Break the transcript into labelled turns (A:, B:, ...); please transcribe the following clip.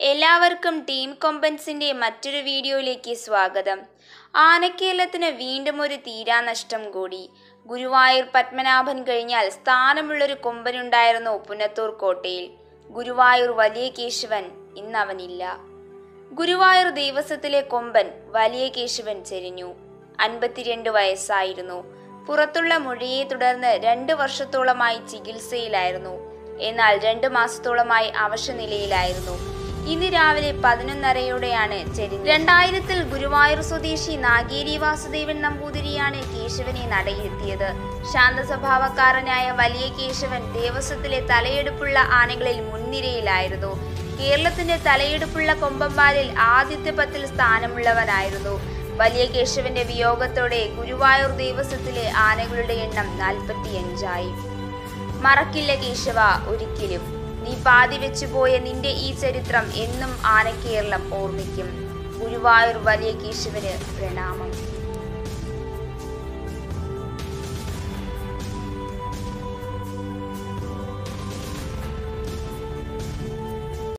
A: എല്ലാവർക്കും ടീം കൊമ്പൻസിന്റെ മറ്റൊരു വീഡിയോയിലേക്ക് സ്വാഗതം. ആനക്കേരളത്തിന് വീണ്ടും ഒരു തീരാനഷ്ടം കൂടി. ഗുരുവായൂർ പത്മനാഭൻ കഴിഞ്ഞാൽ സ്ഥാനമുള്ളൊരു കൊമ്പനുണ്ടായിരുന്നു പുന്നത്തൂർ കോട്ടയിൽ. ഗുരുവായൂർ വലിയ കേശവൻ ഇന്നവനില്ല. ഗുരുവായൂർ ദേവസ്വത്തിലെ കൊമ്പൻ വലിയ കേശവൻ ചെരിഞ്ഞു. അൻപത്തിരണ്ട് വയസ്സായിരുന്നു. പുറത്തുള്ള മൊഴിയെ തുടർന്ന് രണ്ട് വർഷത്തോളമായി ചികിത്സയിലായിരുന്നു. എന്നാൽ രണ്ട് മാസത്തോളമായി അവശനിലയിലായിരുന്നു. ഇന്ന് രാവിലെ പതിനൊന്നരയോടെയാണ് ചെരിഞ്ഞത് രണ്ടായിരത്തിൽ ഗുരുവായൂർ സ്വദേശി നാഗേരി വാസുദേവൻ നമ്പൂതിരിയാണ് കേശവനെ നടയിരുത്തിയത് ശാന്ത സ്വഭാവക്കാരനായ വലിയ കേശവൻ ദേവസ്വത്തിലെ തലയെടുപ്പുള്ള ആനകളിൽ മുൻനിരയിലായിരുന്നു. കേരളത്തിന്റെ തലയെടുപ്പുള്ള കൊമ്പന്മാരിൽ ആദ്യത്തെ പത്തിൽ സ്ഥാനമുള്ളവനായിരുന്നു. വലിയ കേശവന്റെ വിയോഗത്തോടെ ഗുരുവായൂർ ദേവസ്വത്തിലെ ആനകളുടെ എണ്ണം നാൽപ്പത്തിയഞ്ചായി. മറക്കില്ല കേശവ ഒരിക്കലും. നീ പാതി വെച്ചുപോയ നിന്റെ ഈ ചരിത്രം എന്നും ആനക്കേരളം ഓർമ്മിക്കും. ഗുരുവായൂർ വലിയ കേശവന് പ്രണാമം.